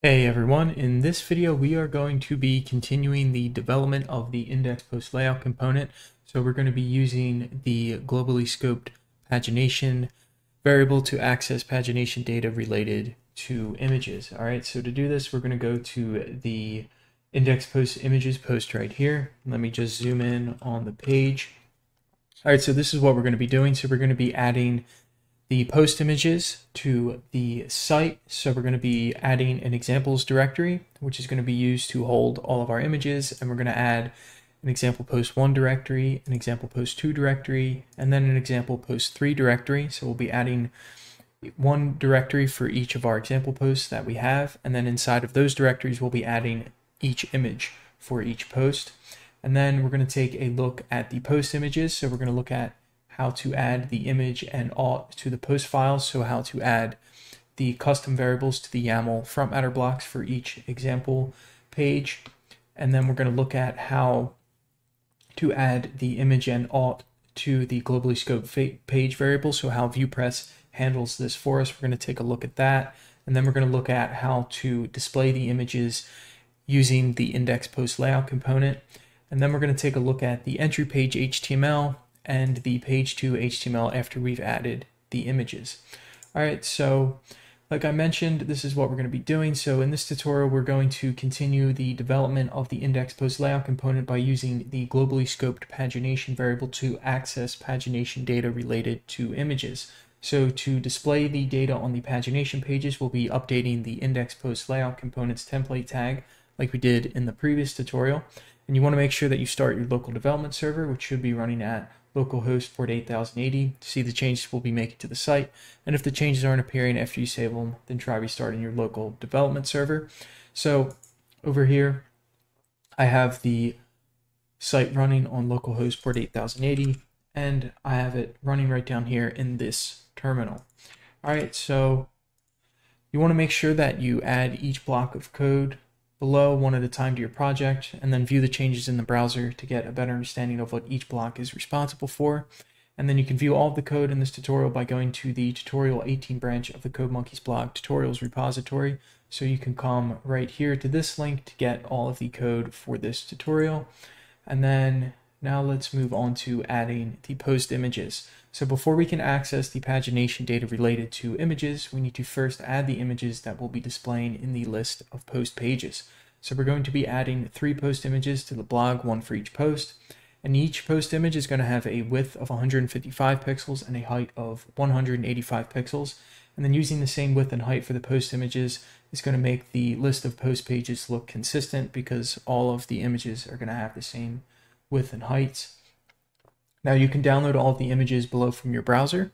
Hey everyone, in this video we are going to be continuing the development of the index post layout component. So we're going to be using the globally scoped pagination variable to access pagination data related to images. All right, so to do this we're going to go to the index post images post right here. Let me just zoom in on the page. All right, so this is what we're going to be doing. So we're going to be adding the post images to the site. So we're going to be adding an examples directory, which is going to be used to hold all of our images. And we're going to add an example post one directory, an example post two directory, and then an example post three directory. So we'll be adding one directory for each of our example posts that we have. And then inside of those directories, we'll be adding each image for each post. And then we're going to take a look at the post images. So we're going to look at how to add the image and alt to the post files, so how to add the custom variables to the YAML front matter blocks for each example page. And then we're going to look at how to add the image and alt to the globally scoped page variable, so how VuePress handles this for us. We're going to take a look at that. And then we're going to look at how to display the images using the index post layout component. And then we're going to take a look at the entry page HTML and the page 2 HTML after we've added the images. All right, so like I mentioned, this is what we're going to be doing. So in this tutorial, we're going to continue the development of the index post layout component by using the globally scoped pagination variable to access pagination data related to images. So to display the data on the pagination pages, we'll be updating the index post layout components template tag like we did in the previous tutorial. And you want to make sure that you start your local development server, which should be running at localhost port 8080 to see the changes we'll be making to the site. And if the changes aren't appearing after you save them, then try restarting your local development server. So over here, I have the site running on localhost port 8080, and I have it running right down here in this terminal. All right, so you want to make sure that you add each block of code below one at a time to your project, and then view the changes in the browser to get a better understanding of what each block is responsible for. And then you can view all of the code in this tutorial by going to the tutorial 18 branch of the CodeMonkeys blog tutorials repository. So you can come right here to this link to get all of the code for this tutorial. And then now let's move on to adding the post images. So before we can access the pagination data related to images, we need to first add the images that we'll be displaying in the list of post pages. So we're going to be adding three post images to the blog, one for each post. And each post image is going to have a width of 155 pixels and a height of 185 pixels. And then using the same width and height for the post images is going to make the list of post pages look consistent because all of the images are going to have the same width and heights. Now you can download all the images below from your browser,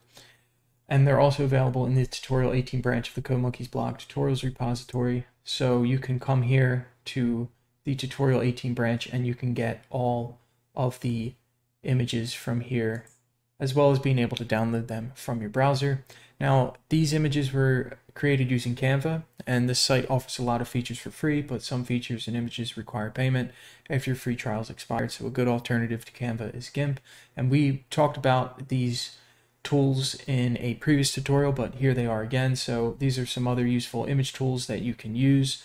and they're also available in the tutorial 18 branch of the CodeMonkeys blog tutorials repository. So you can come here to the tutorial 18 branch and you can get all of the images from here, as well as being able to download them from your browser. Now, these images were created using Canva, and this site offers a lot of features for free, but some features and images require payment after your free trial is expired. So a good alternative to Canva is GIMP. And we talked about these tools in a previous tutorial, but here they are again. So these are some other useful image tools that you can use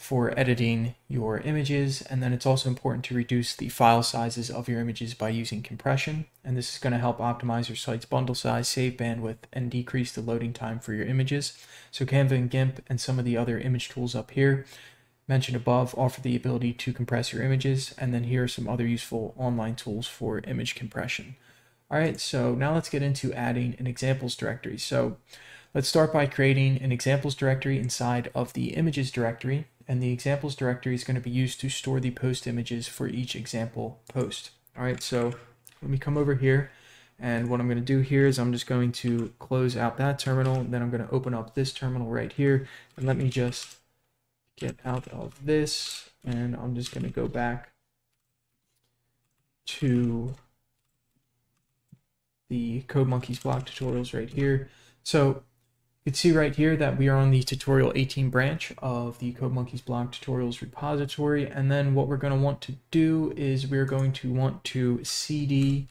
for editing your images. And then it's also important to reduce the file sizes of your images by using compression. And this is going to help optimize your site's bundle size, save bandwidth, and decrease the loading time for your images. So Canva and GIMP and some of the other image tools up here mentioned above offer the ability to compress your images. And then here are some other useful online tools for image compression. All right, so now let's get into adding an examples directory. So let's start by creating an examples directory inside of the images directory and the examples directory is going to be used to store the post images for each example post. All right, so let me come over here. And what I'm going to do here is I'm just going to close out that terminal. Then I'm going to open up this terminal right here. And let me just get out of this. And I'm just going to go back to the CodeMonkeys blog tutorials right here. So you can see right here that we are on the tutorial 18 branch of the CodeMonkeys blog tutorials repository. And then what we're going to want to do is we're going to want to cd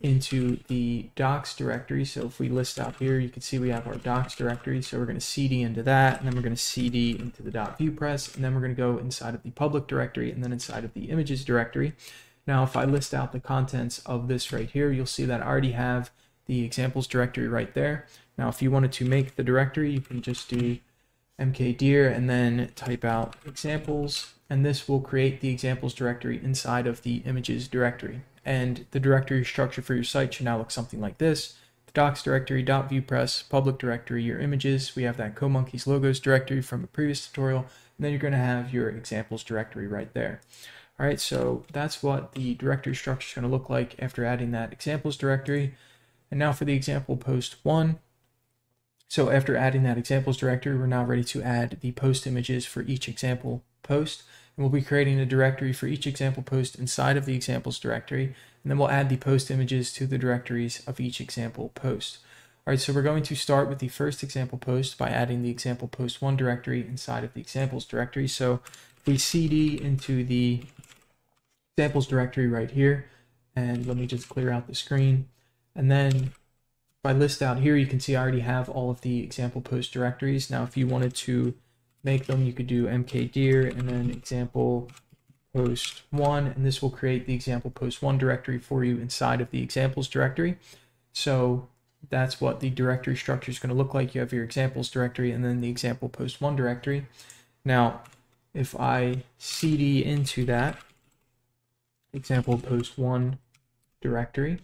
into the docs directory. So if we list out here, you can see we have our docs directory. So we're going to cd into that, and then we're going to cd into the dot .vuepress, and then we're going to go inside of the public directory, and then inside of the images directory. Now, if I list out the contents of this right here, you'll see that I already have the examples directory right there. Now, if you wanted to make the directory, you can just do mkdir and then type out examples, and this will create the examples directory inside of the images directory. And the directory structure for your site should now look something like this. The docs directory, dot .vuepress, public directory, your images. We have that CodeMonkeys logos directory from a previous tutorial, and then you're going to have your examples directory right there. All right, so that's what the directory structure is going to look like after adding that examples directory. And now for the example post one. So after adding that examples directory, we're now ready to add the post images for each example post. And we'll be creating a directory for each example post inside of the examples directory. And then we'll add the post images to the directories of each example post. All right, so we're going to start with the first example post by adding the example post one directory inside of the examples directory. So we cd into the examples directory right here. And let me just clear out the screen. And then if I list out here, you can see I already have all of the example post directories. Now, if you wanted to make them, you could do mkdir and then example post one, and this will create the example post one directory for you inside of the examples directory. So that's what the directory structure is going to look like. You have your examples directory and then the example post one directory. Now, if I cd into that example post one directory,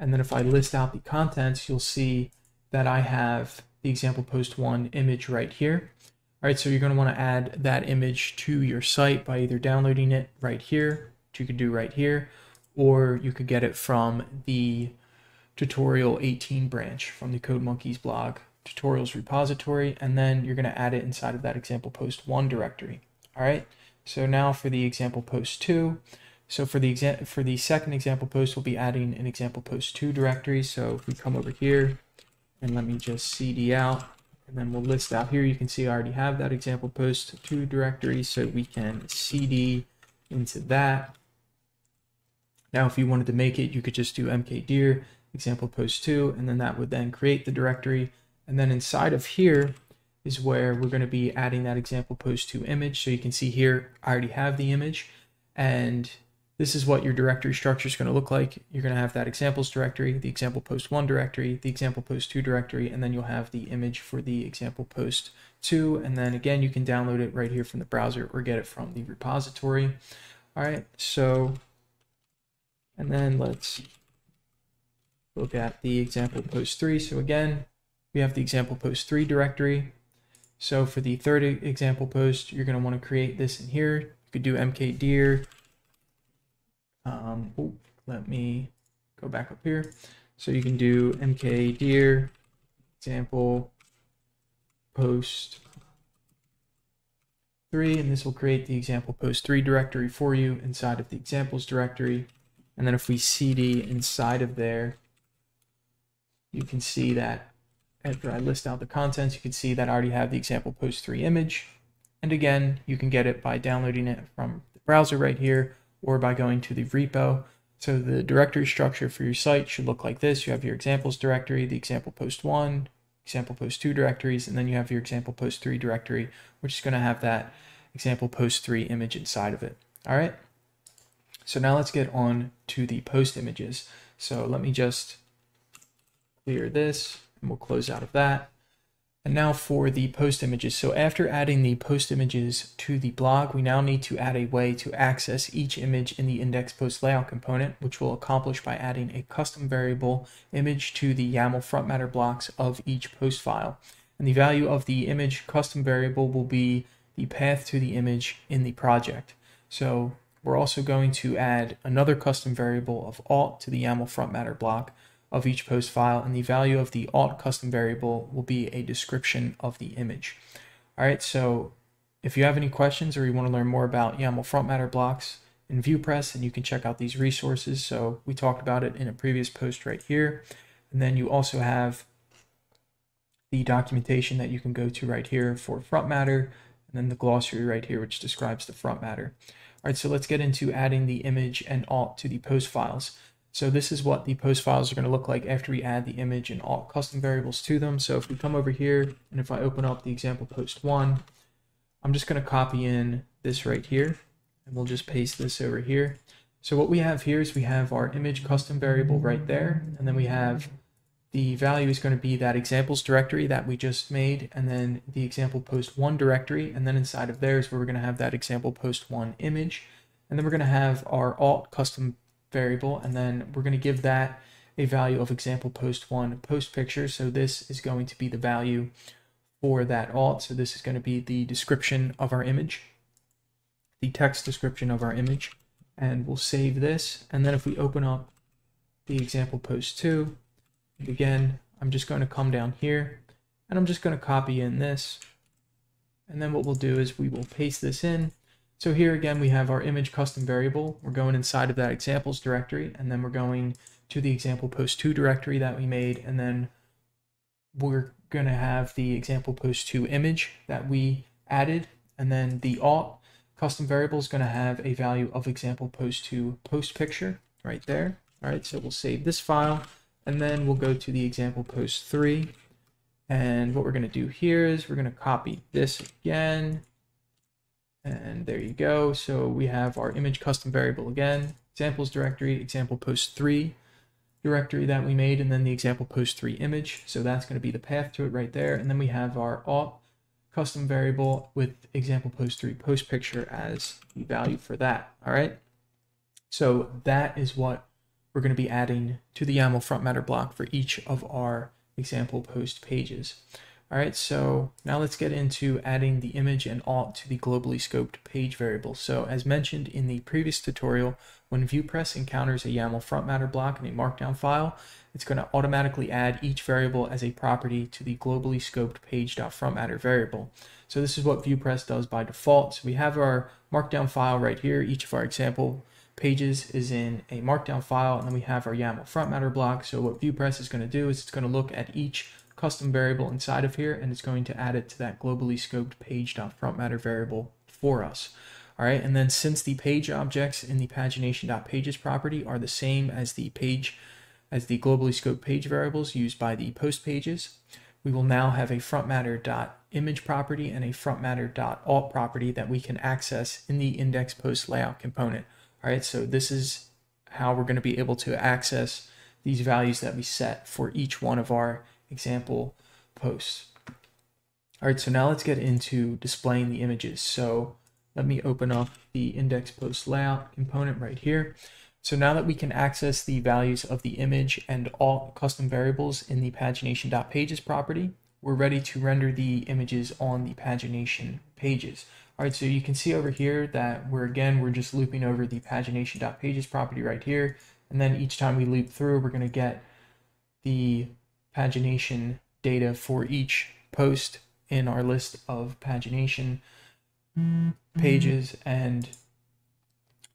and then if I list out the contents, you'll see that I have the example post one image right here. All right, so you're going to want to add that image to your site by either downloading it right here, which you could do right here, or you could get it from the tutorial 18 branch from the CodeMonkeys blog tutorials repository, and then you're going to add it inside of that example post one directory. All right, so now for the example post two, so for the exam for the second example post, we'll be adding an example post two directory. So if we come over here and let me just cd out, and then we'll list out here, you can see I already have that example post two directory. So we can cd into that. Now, if you wanted to make it, you could just do mkdir example post two, and then that would then create the directory. And then inside of here is where we're going to be adding that example post two image. So you can see here, I already have the image and this is what your directory structure is going to look like. You're going to have that examples directory, the example post one directory, the example post two directory, and then you'll have the image for the example post two. And then again, you can download it right here from the browser or get it from the repository. All right, so, and then let's look at the example post three. So again, we have the example post three directory. So for the third example post, you're going to want to create this in here. You could do mkdir um, oh, let me go back up here. So you can do mkdir example post 3, and this will create the example post 3 directory for you inside of the examples directory. And then if we cd inside of there, you can see that after I list out the contents, you can see that I already have the example post 3 image. And again, you can get it by downloading it from the browser right here, or by going to the repo. So the directory structure for your site should look like this. You have your examples directory, the example post one, example post two directories, and then you have your example post three directory, which is going to have that example post three image inside of it. All right. So now let's get on to the post images. So let me just clear this and we'll close out of that. And now for the post images. So after adding the post images to the blog, we now need to add a way to access each image in the index post layout component, which we'll accomplish by adding a custom variable image to the YAML front matter blocks of each post file. And the value of the image custom variable will be the path to the image in the project. So we're also going to add another custom variable of alt to the YAML front matter block, of each post file, and the value of the alt custom variable will be a description of the image. All right, so if you have any questions or you want to learn more about YAML front matter blocks in VuePress, then you can check out these resources. So we talked about it in a previous post right here. And then you also have the documentation that you can go to right here for front matter, and then the glossary right here, which describes the front matter. All right, so let's get into adding the image and alt to the post files. So this is what the post files are going to look like after we add the image and alt custom variables to them. So if we come over here and if I open up the example post one, I'm just going to copy in this right here and we'll just paste this over here. So what we have here is we have our image custom variable right there and then we have the value is going to be that examples directory that we just made and then the example post one directory and then inside of there is where we're going to have that example post one image and then we're going to have our alt custom variable and then we're going to give that a value of example post one post picture so this is going to be the value for that alt so this is going to be the description of our image the text description of our image and we'll save this and then if we open up the example post 2 again, I'm just going to come down here and I'm just going to copy in this. And then what we'll do is we will paste this in. So here again, we have our image custom variable. We're going inside of that examples directory, and then we're going to the example post 2 directory that we made, and then we're going to have the example post 2 image that we added, and then the alt custom variable is going to have a value of example post 2 post picture right there. All right, so we'll save this file. And then we'll go to the example post three. And what we're going to do here is we're going to copy this again. And there you go. So we have our image custom variable again, examples directory, example post three directory that we made, and then the example post three image. So that's going to be the path to it right there. And then we have our alt custom variable with example post three post picture as the value for that. All right. So that is what we're going to be adding to the YAML front matter block for each of our example post pages. All right, so now let's get into adding the image and alt to the globally scoped page variable. So as mentioned in the previous tutorial, when VuePress encounters a YAML front matter block in a markdown file, it's going to automatically add each variable as a property to the globally scoped page.frontmatter variable. So this is what VuePress does by default. So we have our markdown file right here, each of our example pages is in a markdown file, and then we have our YAML front matter block. So what VuePress is going to do is it's going to look at each custom variable inside of here, and it's going to add it to that globally scoped page.frontmatter variable for us. All right, and then since the page objects in the pagination.pages property are the same as the page, as the globally scoped page variables used by the post pages, we will now have a frontmatter.image property and a frontmatter.alt property that we can access in the index post layout component. All right, so this is how we're going to be able to access these values that we set for each one of our example posts. All right, so now let's get into displaying the images. So let me open up the index post layout component right here. So now that we can access the values of the image and alt custom variables in the pagination.pages property, we're ready to render the images on the pagination pages. All right, so you can see over here that we're again, we're just looping over the pagination.pages property right here. And then each time we loop through, we're going to get the pagination data for each post in our list of pagination pages. And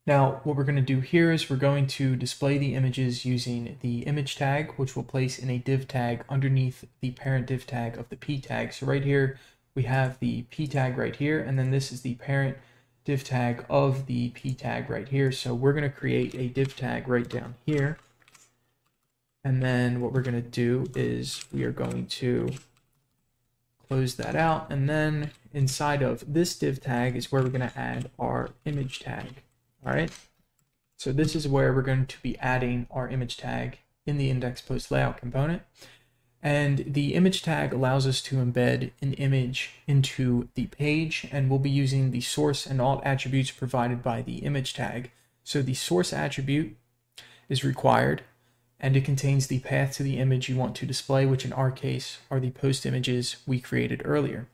now what we're going to do here is we're going to display the images using the image tag, which we'll place in a div tag underneath the parent div tag of the p tag. So right here, we have the p tag right here, and then this is the parent div tag of the p tag right here. So we're going to create a div tag right down here. And then what we're going to do is we are going to close that out. And then inside of this div tag is where we're going to add our image tag. All right. So this is where we're going to be adding our image tag in the index post layout component. And the image tag allows us to embed an image into the page, and we'll be using the source and alt attributes provided by the image tag. So the source attribute is required, and it contains the path to the image you want to display, which in our case are the post images we created earlier.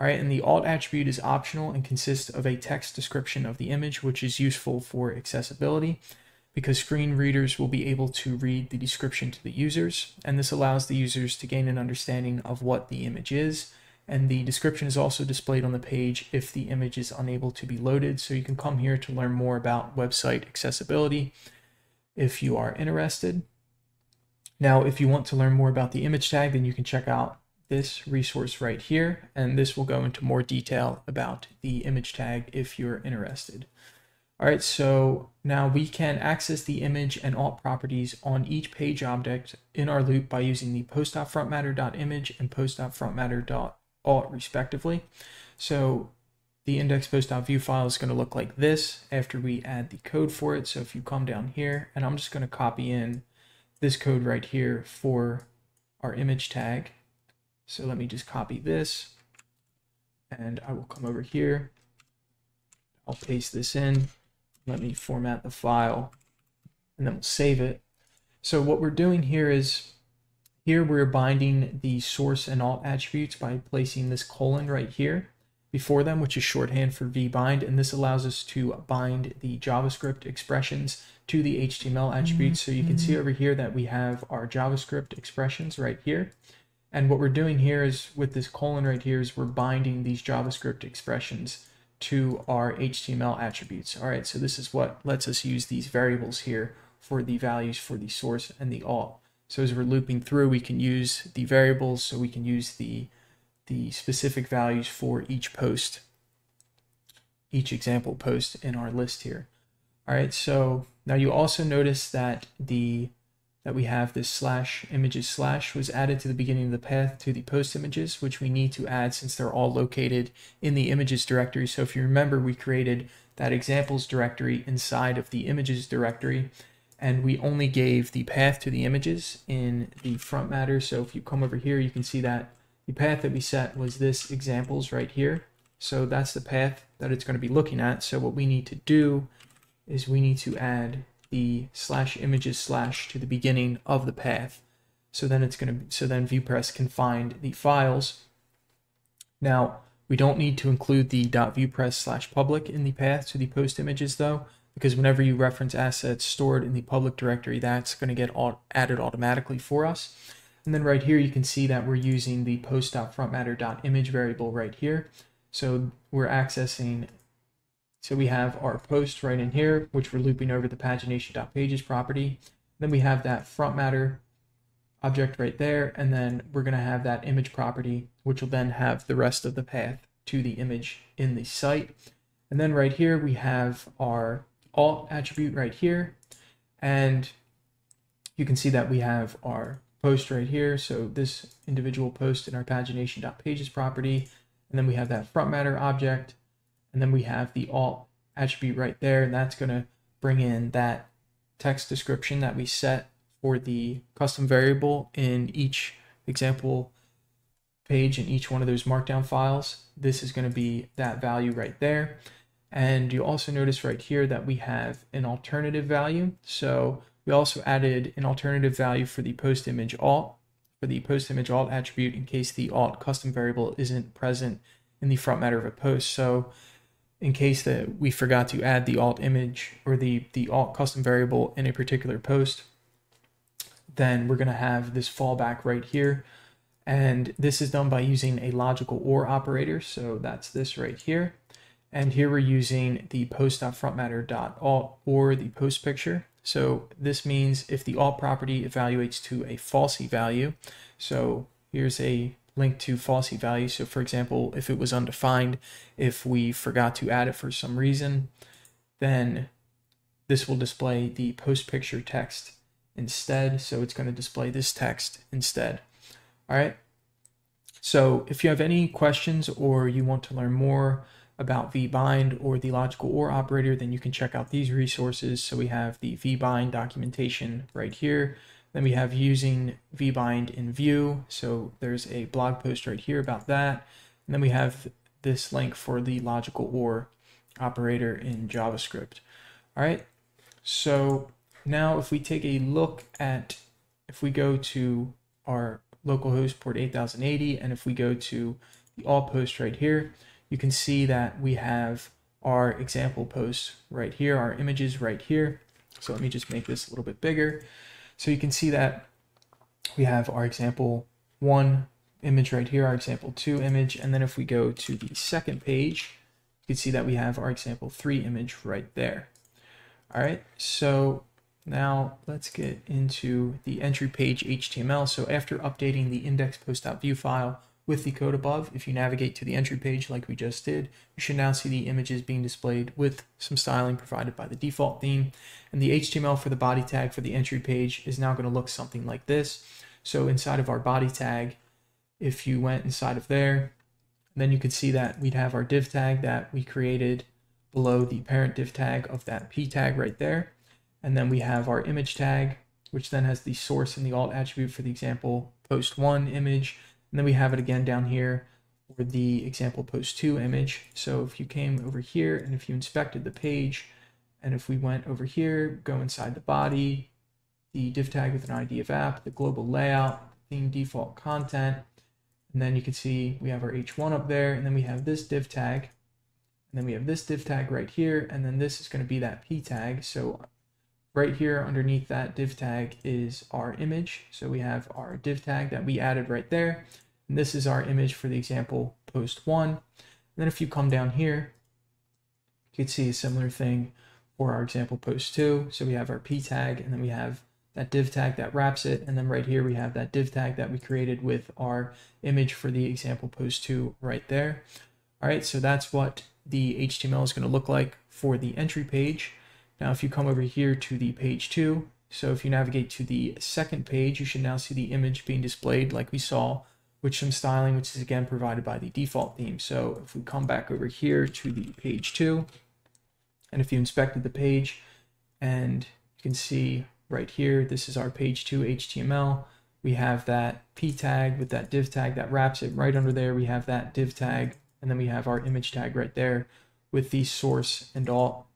All right, and the alt attribute is optional and consists of a text description of the image, which is useful for accessibility because screen readers will be able to read the description to the users, and this allows the users to gain an understanding of what the image is. And the description is also displayed on the page if the image is unable to be loaded. So you can come here to learn more about website accessibility if you are interested. Now, if you want to learn more about the image tag, then you can check out this resource right here, and this will go into more detail about the image tag if you're interested. All right, so now we can access the image and alt properties on each page object in our loop by using the post.frontmatter.image and post.frontmatter.alt respectively. So the index post.vue file is going to look like this after we add the code for it. So if you come down here, and I'm just going to copy in this code right here for our image tag. So let me just copy this and I will come over here. I'll paste this in. Let me format the file and then we'll save it. So what we're doing here is here we're binding the source and alt attributes by placing this colon right here before them, which is shorthand for vbind, and this allows us to bind the JavaScript expressions to the HTML attributes. So you can see mm-hmm. over here that we have our JavaScript expressions right here. And what we're doing here is with this colon right here is we're binding these JavaScript expressions to our HTML attributes. All right, so this is what lets us use these variables here for the values for the source and the alt. So as we're looping through, we can use the variables, so we can use the the specific values for each post, each example post in our list here. All right, so now you also notice that the that we have this slash images slash was added to the beginning of the path to the post images, which we need to add since they're all located in the images directory. So if you remember, we created that examples directory inside of the images directory, and we only gave the path to the images in the front matter. So if you come over here, you can see that the path that we set was this examples right here. So that's the path that it's going to be looking at. So what we need to do is we need to add the slash images slash to the beginning of the path. So then it's going to, so then VuePress can find the files. Now, we don't need to include the dot .vuepress slash public in the path to the post images though, because whenever you reference assets stored in the public directory, that's going to get added automatically for us. And then right here, you can see that we're using the post.frontmatter.image variable right here. So we're accessing, so we have our post right in here, which we're looping over the pagination.pages property. Then we have that front matter object right there. And then we're going to have that image property, which will then have the rest of the path to the image in the site. And then right here, we have our alt attribute right here. And you can see that we have our post right here. So this individual post in our pagination.pages property. And then we have that front matter object. And then we have the alt attribute right there. And that's going to bring in that text description that we set for the custom variable in each example page in each one of those markdown files. This is going to be that value right there. And you also notice right here that we have an alternative value. So we also added an alternative value for the post image alt for the post image alt attribute in case the alt custom variable isn't present in the front matter of a post. So in case that we forgot to add the alt image or the, the alt custom variable in a particular post, then we're going to have this fallback right here. And this is done by using a logical OR operator. So that's this right here. And here we're using the post.frontmatter.alt or the post picture. So this means if the alt property evaluates to a falsy value, so here's a link to falsy value. So for example, if it was undefined, if we forgot to add it for some reason, then this will display the post picture text instead. So it's going to display this text instead. All right. So if you have any questions or you want to learn more about vbind or the logical OR operator, then you can check out these resources. So we have the vbind documentation right here. Then we have using vbind in Vue. So there's a blog post right here about that. And then we have this link for the logical OR operator in JavaScript. All right. So now if we take a look at, if we go to our localhost port 8080, and if we go to the all post right here, you can see that we have our example posts right here, our images right here. So let me just make this a little bit bigger. So you can see that we have our example one image right here, our example two image. And then if we go to the second page, you can see that we have our example three image right there. All right, so now let's get into the entry page HTML. So after updating the index post.vue file with the code above. If you navigate to the entry page like we just did, you should now see the images being displayed with some styling provided by the default theme. And the HTML for the body tag for the entry page is now going to look something like this. So inside of our body tag, if you went inside of there, then you could see that we'd have our div tag that we created below the parent div tag of that p tag right there. And then we have our image tag, which then has the source and the alt attribute for the example post one image. And then we have it again down here for the example post two image. So if you came over here and if you inspected the page, and if we went over here, go inside the body, the div tag with an ID of app, the global layout, theme default content, and then you can see we have our h1 up there, and then we have this div tag, and then we have this div tag right here, and then this is going to be that p tag. So right here underneath that div tag is our image. So we have our div tag that we added right there. And this is our image for the example post one. And then if you come down here, you can see a similar thing for our example post two. So we have our p tag, and then we have that div tag that wraps it. And then right here, we have that div tag that we created with our image for the example post two right there. All right, so that's what the HTML is going to look like for the entry page. Now, if you come over here to the page two, so if you navigate to the second page, you should now see the image being displayed like we saw with some styling, which is again provided by the default theme. So if we come back over here to the page two, and if you inspected the page and you can see right here. This is our page two HTML. We have that p tag with that div tag that wraps it right under there. We have that div tag, and then we have our image tag right there with the source and alt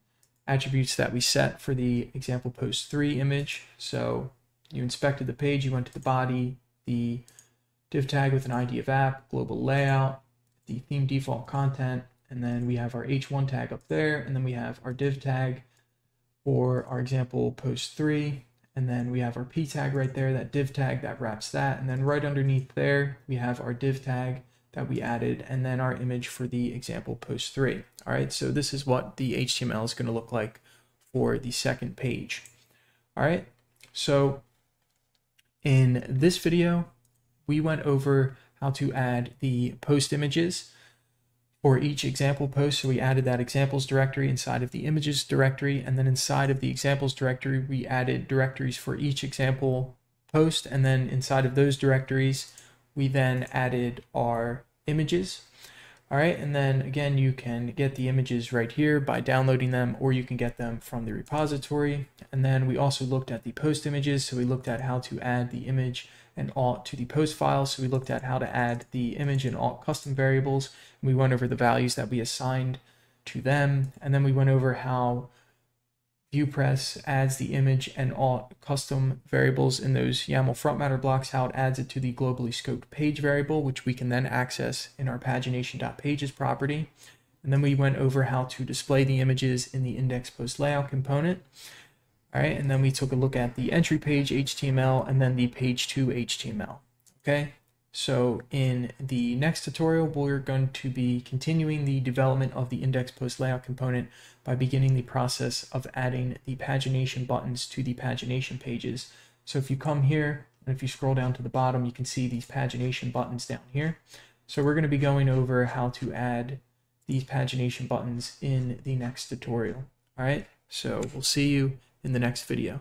attributes that we set for the example post three image. So you inspected the page, you went to the body, the div tag with an ID of app, global layout, the theme default content, and then we have our h1 tag up there, and then we have our div tag for our example post three. And then we have our p tag right there, that div tag that wraps that. And then right underneath there, we have our div tag that we added, and then our image for the example post three. All right, so this is what the HTML is going to look like for the second page. All right, so in this video, we went over how to add the post images for each example post. So we added that examples directory inside of the images directory. And then inside of the examples directory, we added directories for each example post. And then inside of those directories, we then added our images. All right, and then again, you can get the images right here by downloading them, or you can get them from the repository. And then we also looked at the post images. So we looked at how to add the image and alt to the post file. So we looked at how to add the image and alt custom variables. We went over the values that we assigned to them. And then we went over how VuePress adds the image and alt custom variables in those YAML front matter blocks, how it adds it to the globally scoped page variable, which we can then access in our pagination.pages property. And then we went over how to display the images in the index post layout component. All right, and then we took a look at the entry page HTML and then the page two HTML. Okay, so in the next tutorial, we're going to be continuing the development of the index post layout component by beginning the process of adding the pagination buttons to the pagination pages. So if you come here and if you scroll down to the bottom, you can see these pagination buttons down here. So we're going to be going over how to add these pagination buttons in the next tutorial. All right, so we'll see you in the next video.